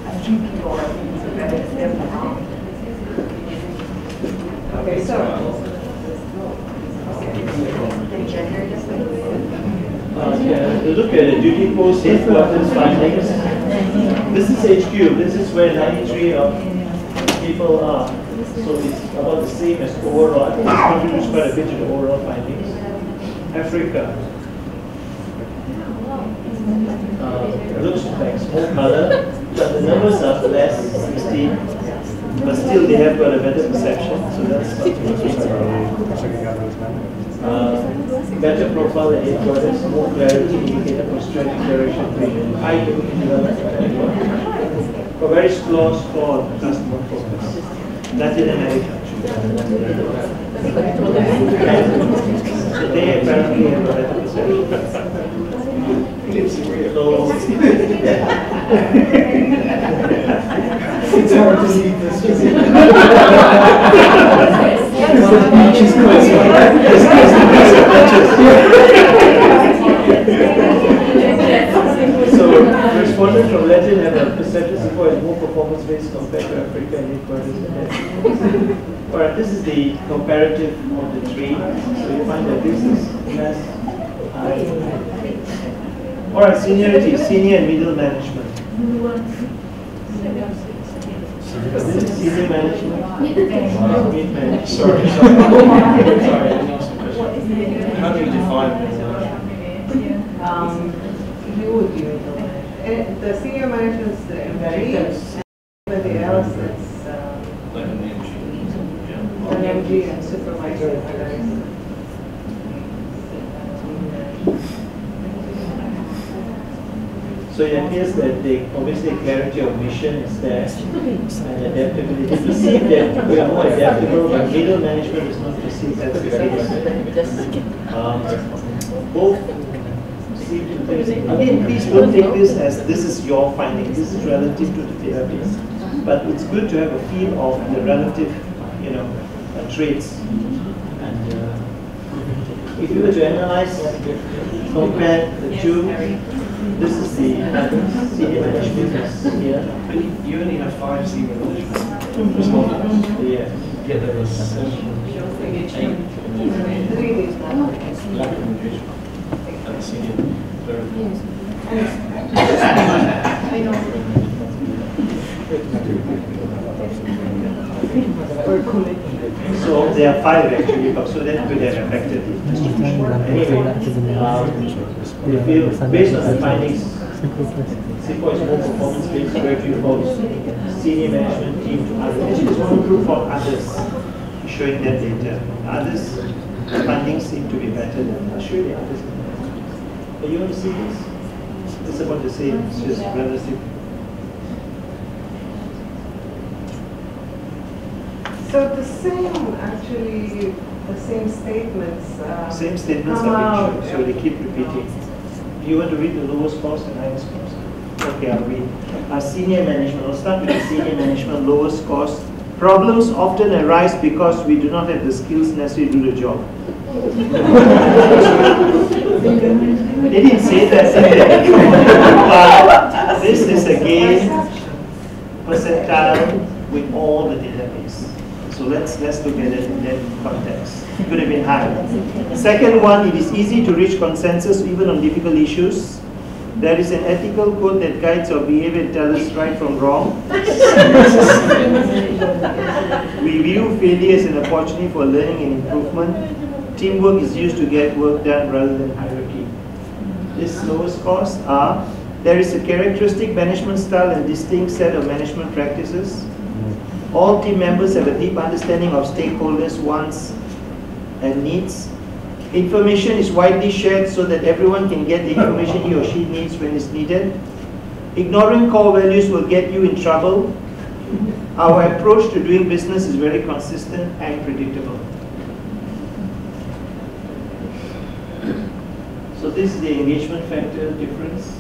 A few people are thinking about it, they're wrong. Okay, so, Uh, yeah, you look at the duty post headquarters findings. This is HQ, this is where 93 of people are. So it's about the same as overall. I think this contributes quite a bit to the overall findings. Africa. Uh, looks like small color, but the numbers are less, 16. But still, they have got a better perception, so that's something to think about. Uh, better profile at headquarters, more clarity indicator for strategic direction, vision, high development network. For very slow score on customer focus. Latin America. So they apparently have a better perception. So, It's hard to see this. because the beach is So respondents from Latin have a perception score is more performance-based compared to Africa and headquarters. All right, this is the comparative of the three. So you find that this is less high. All right, seniority, senior and middle management. This is senior management. Mid management. Sorry, sorry. Sorry, I didn't ask. How do you define middle management? um, you would do it. Eh, The senior management is the MD, and the else is, um, Like an MG. an MG and supervisor. So it appears that the, obviously clarity of mission is there and adaptability. Perceived that we are more adaptable, but middle management is not perceived as the case. Um, Both seem to think, again, please don't take this as this is your finding, this is relative to the database. But it's good to have a feel of the relative, you know, uh, traits. And uh, if you were to analyze, compare the two, this is the uh, senior management here. You you only have five senior management respondents. Yeah. Yet there was seven, eight Three is not. lack of engagement at So there are five actually, but so that could have affected the distribution. Anyway, um, we feel, based on the findings, CIFOR is more performance-based review for senior management team to others. There's one group of others showing that data. Others, findings seem to be better than, you the others. But you want to see this? It's about the same, it's just relative. So the same, actually, the same statements. uh, Same statements come are being shown, so they keep repeating. Do you want to read the lowest cost and highest cost? Okay, I'll read. Our senior management, I'll start with the senior management, lowest cost. Problems often arise because we do not have the skills necessary to do the job. They didn't say that. But this is again percentile with all the database. So let's, let's look at it in that context. It could have been higher. Second one, it is easy to reach consensus even on difficult issues. There is an ethical code that guides our behavior and tells us right from wrong. we view failure as an opportunity for learning and improvement. Teamwork is used to get work done rather than hierarchy. This lowest cost are, there is a characteristic management style and distinct set of management practices. All team members have a deep understanding of stakeholders' wants and needs. Information is widely shared so that everyone can get the information he or she needs when it's needed. Ignoring core values will get you in trouble. Our approach to doing business is very consistent and predictable. This is the engagement factor difference.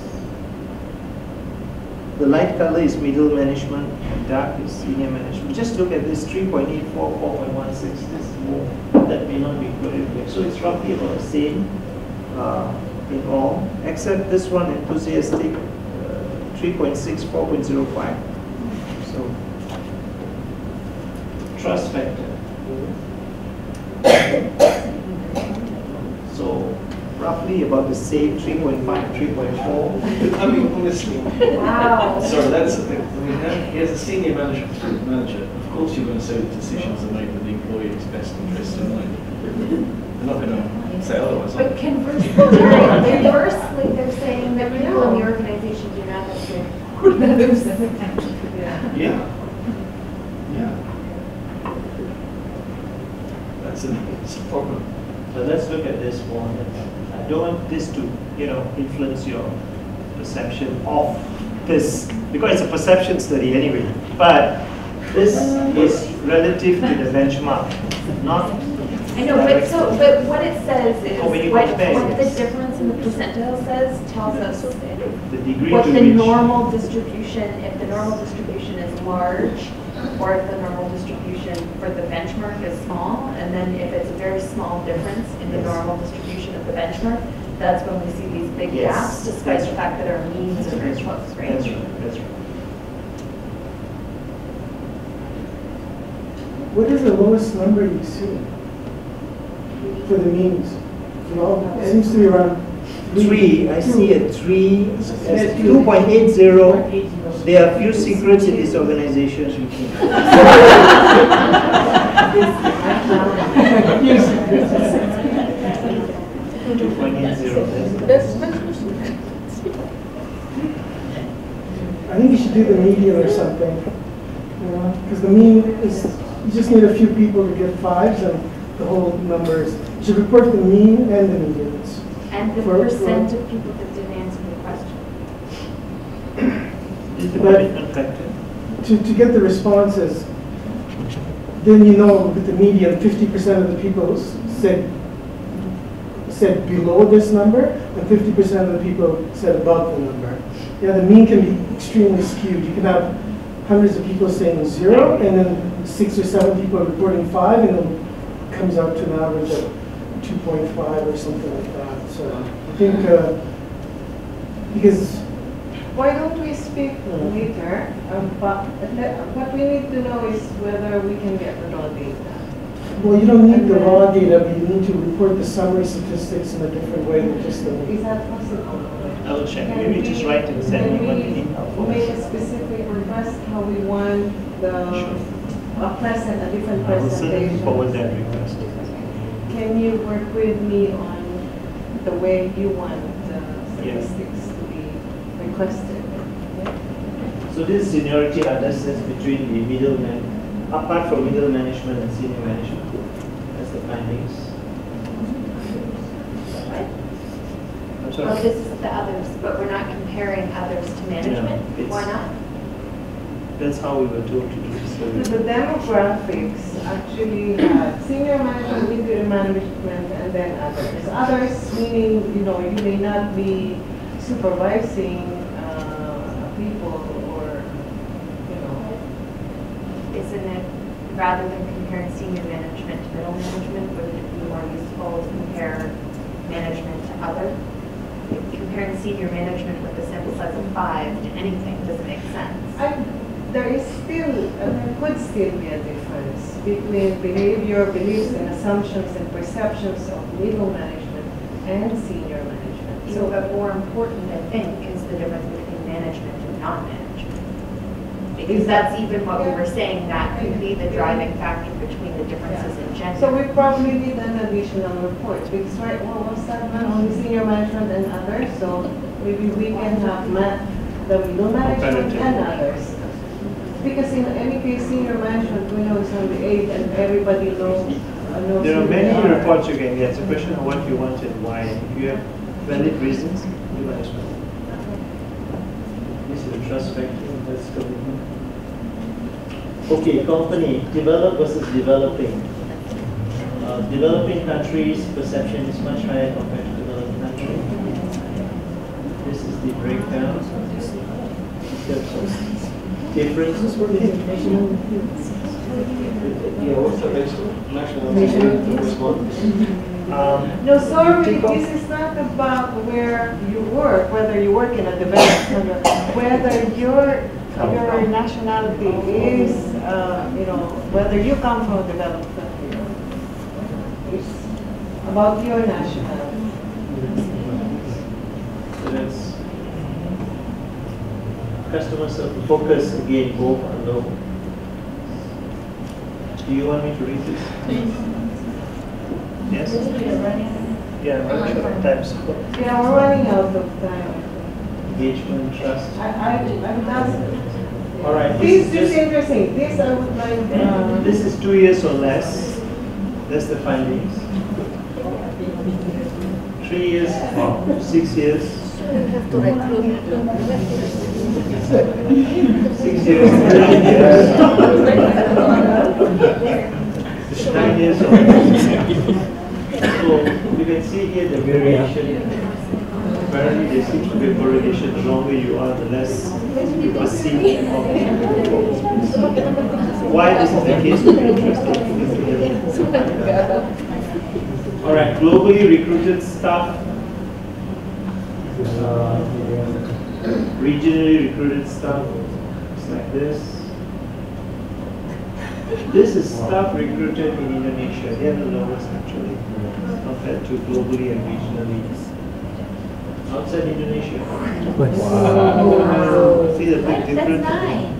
The light color is middle management, and dark is senior management. Just look at this 3.84, 4.16. This is more that may not be here. So it's roughly about the same uh, in all, except this one enthusiastic uh, 3.6, 4.05. So trust factor. Roughly about the same, 3.5, 3.4. I mean, honestly. Wow. Sorry, that's the thing. I mean, now, as a senior manager, manager, of course you're going to say the decisions are made with the employee's best interest in mind. They're not going to say otherwise. are But they? conversely, conversely, they're saying that people in the organization do not have to. Yeah. Yeah. Yeah. That's a, that's a problem. But let's look at this one. Don't want this to, you know, influence your perception of this, because it's a perception study anyway. But this is relative to the benchmark, not. I know, but so, but what it says is, Oh, what, compare, what the difference in the percentile says tells us The degree what to the normal distribution, if the normal distribution is large, or if the normal distribution for the benchmark is small, and then if it's a very small difference in the Yes. normal distribution the benchmark, that's when we see these big yes. gaps, despite the fact that our means are very close, right? That's right. That's right. What is the lowest number you see for the means? You know, it seems to be around three. three. I two. see a three. Yes, uh, 2.80. There are few secrets in this organizations we can. yes. I think you should do the median or something. You know, because the mean is, you just need a few people to get fives and the whole numbers. You should report the mean and the medians. And the percent of people that didn't answer the question. but to, to get the responses, then you know with the median, 50% of the people said said below this number, and fifty percent of the people said above the number. Yeah, the mean can be extremely skewed. You can have hundreds of people saying zero, and then six or seven people reporting five, and then it comes out to an average of two point five or something like that. So I think, uh, because Why don't we speak later, um, but what we need to know is whether we can get the raw data. Well, you don't need the raw data, but you need to report the summary statistics in a different way than just the. Is that possible? I will check. Can Maybe just write and send me what you need we make a specific request how we want the, a present, a different I will certainly presentation? forward that request. Can you work with me on the way you want the Yeah. statistics to be requested? So this seniority understands between the middle man, apart from middle management and senior management. That's the findings. What? I'm Oh, this is the others, but we're not comparing others to management? it's- Why not? That's how we were told to do the So survey. the demographics actually had senior management, middle management, and then others. Others meaning, you know, you may not be supervising uh, people or, you know, Isn't it, rather than comparing senior management to middle management, would it be more useful to compare management to other? Comparing senior management with a sample size of five to anything doesn't make sense. I, there is still, there could still be a difference between behavior, beliefs, and assumptions and perceptions of middle management and senior management. So, So, but more important, I think, is the difference between management and non-management. Because that's even what we were saying, that could be the driving factor between the differences in gender. so we probably need an additional report, because right, what was that one, only senior management and others, so maybe we can have ma, the middle management and others. Because in any case, senior management, we know is only eight, and everybody knows, uh. There are many are. reports you can get. It's a question of what you want and why. If you have valid reasons, you management. This is the trust factor, that's commitment. Okay, company, developed versus developing. Uh, developing countries, perception is much higher compared to developed countries. This is the breakdown. In terms of differences. Yeah, what's the based on? Nationality, respondents? Um, No, sorry, this is not about where you work, whether you work in a developed country, whether your, your nationality is, uh, you know, whether you come from a developed country. It's about your nationality. that's customer service focus again, both are low. Do you want me to read this? Yes? Yeah, I'm running out of time. so Yeah, we're running out of time. Engagement, trust. I, I, I'm not, All right. this this is interesting, this I would like, uh, This is two years or less. That's the findings. Three years, six years. Six years, nine years. Nine years or less. So you can see here the variation. Apparently there seems to be a correlation. The longer you are, the less you perceive of Why this is the case will be interesting. All right, globally recruited staff, uh, regionally recruited staff, it's like this. This is staff recruited in Indonesia. They are the lowest actually, compared to globally and regionally. Outside Indonesia. Wow. See the big That's difference? nine.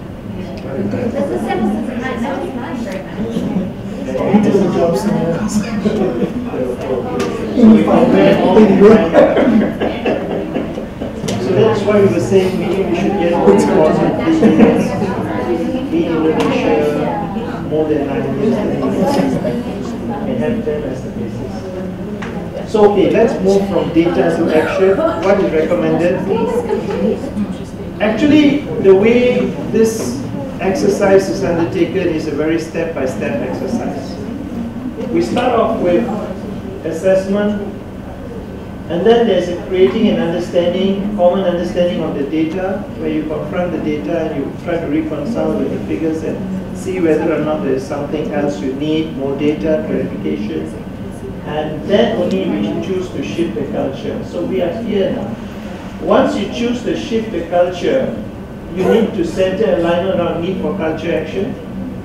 That's the seven, that's nine, that was nine very much. He does a job somewhere else. So we compare all the So that's why we were saying we, we should get more important figures in Indonesia more than nine years and have them as the basis. So okay, let's move from data to action. What is recommended? Actually, the way this exercise is undertaken is a very step-by-step exercise. We start off with assessment, and then there's creating an understanding, common understanding of the data, where you confront the data and you try to reconcile with the figures and see whether or not there's something else you need, more data, clarification. And then only we choose to shift the culture. So we are here now. Once you choose to shift the culture, you need to center alignment around need for culture action,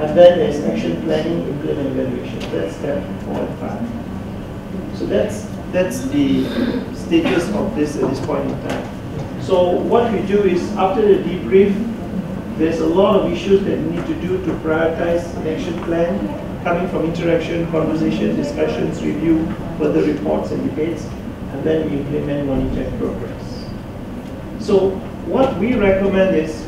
and then there's action planning, implement evaluation. That's step four and five. So that's that's the status of this at this point in time. So what we do is after the debrief, there's a lot of issues that we need to do to prioritize an action plan coming from interaction, conversation, discussions, review, further reports and debates, and then implement monitor progress. So what we recommend is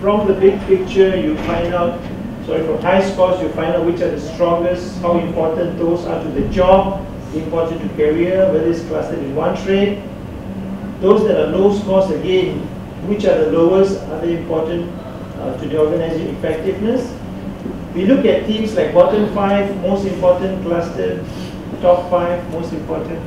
from the big picture, you find out, sorry, from high scores, you find out which are the strongest, how important those are to the job, important to career, whether it's clustered in one trade. Those that are low scores, again, which are the lowest, are they important uh, to the organization effectiveness? We look at themes like bottom five, most important cluster, top five, most important.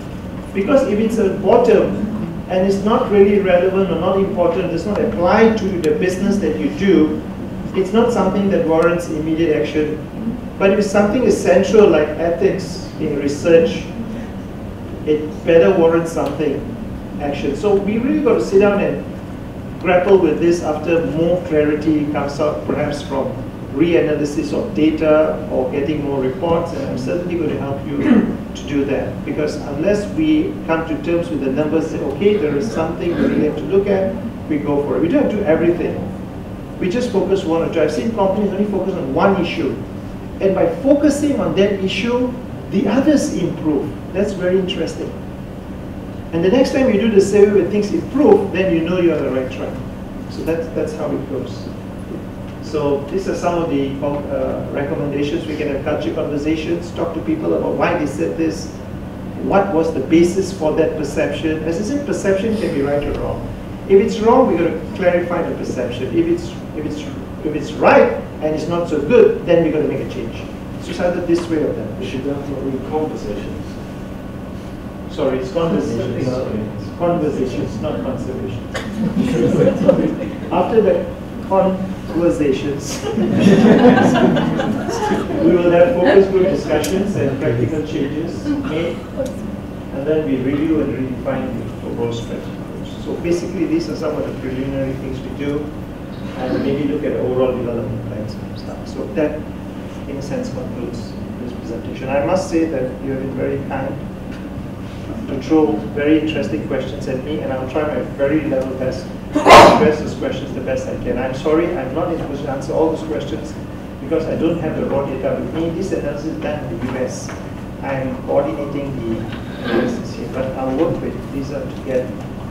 Because if it's a bottom, and it's not really relevant or not important, it's not applied to the business that you do, it's not something that warrants immediate action. But if something essential like ethics in research, it better warrants something action. So we really got to sit down and grapple with this after more clarity comes out perhaps from reanalysis of data or getting more reports and I'm certainly going to help you to do that. Because unless we come to terms with the numbers say okay there is something we really have to look at we go for it. We don't do everything. We just focus one or two. I've seen companies only focus on one issue. And by focusing on that issue the others improve. That's very interesting. And the next time you do the survey when things improve then you know you're on the right track. So that's that's how it goes so these are some of the uh, recommendations. We can have culture conversations, talk to people about why they said this, what was the basis for that perception. As I said, perception can be right or wrong. If it's wrong, we're going to clarify the perception. If it's if it's if it's right and it's not so good, then we're going to make a change. So it's either this way or that. We should definitely read conversations. Sorry, it's conversations. Conversations, not conservation. After the conversations, we will have focus group discussions and practical changes made, and then we review and redefine the proposed strategy. So basically, these are some of the preliminary things we do, and maybe look at overall development plans and stuff. So that, in a sense, concludes this presentation. I must say that you have been very kind to throw very interesting questions at me, and I'll try my very level best address those questions the best I can. I'm sorry, I'm not in a position to answer all those questions because I don't have the raw data with me. This analysis is done in the US. I'm coordinating the analysis here, but I'll work with Lisa to get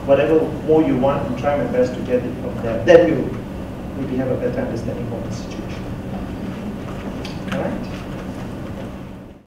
whatever more you want and try my best to get it from there. Then you maybe have a better understanding of the situation. All right?